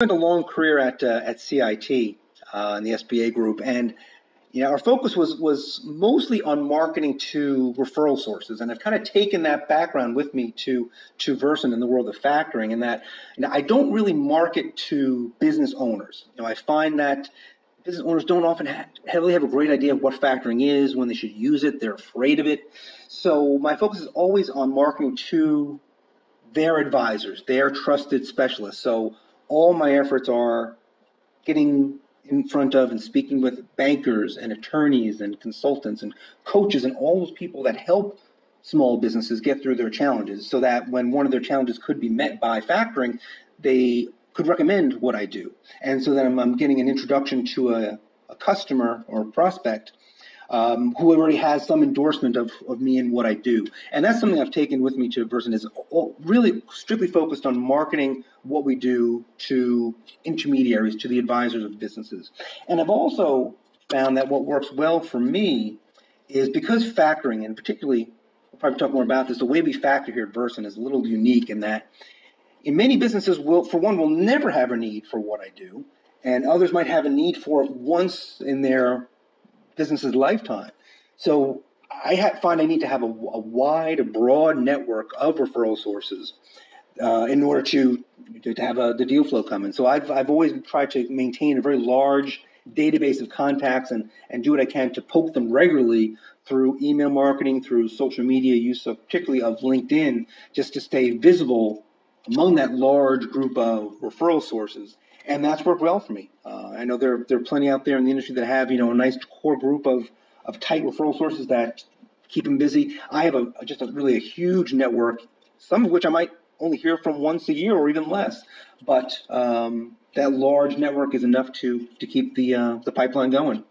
spent a long career at uh, at CIT uh, in the SBA group, and you know, our focus was was mostly on marketing to referral sources, and I've kind of taken that background with me to to Versant in the world of factoring. In that, you know, I don't really market to business owners. You know, I find that business owners don't often have, have a great idea of what factoring is, when they should use it. They're afraid of it. So my focus is always on marketing to their advisors, their trusted specialists. So all my efforts are getting in front of and speaking with bankers and attorneys and consultants and coaches and all those people that help small businesses get through their challenges so that when one of their challenges could be met by factoring, they could recommend what I do. And so that I'm, I'm getting an introduction to a, a customer or prospect um, who already has some endorsement of, of me and what I do. And that's something I've taken with me to Versant is really strictly focused on marketing what we do to intermediaries, to the advisors of businesses. And I've also found that what works well for me is because factoring, and particularly, we'll probably talk more about this, the way we factor here at Versant is a little unique in that in many businesses will, for one, will never have a need for what I do, and others might have a need for it once in their business's lifetime. So I find I need to have a, a wide, a broad network of referral sources uh, in order to, to, to have a, the deal flow come in. So I've, I've always tried to maintain a very large database of contacts and, and do what I can to poke them regularly through email marketing, through social media use, of, particularly of LinkedIn, just to stay visible among that large group of referral sources and that's worked well for me. I know there there are plenty out there in the industry that have you know a nice core group of of tight referral sources that keep them busy. I have a just a really a huge network, some of which I might only hear from once a year or even less, but um, that large network is enough to to keep the uh, the pipeline going.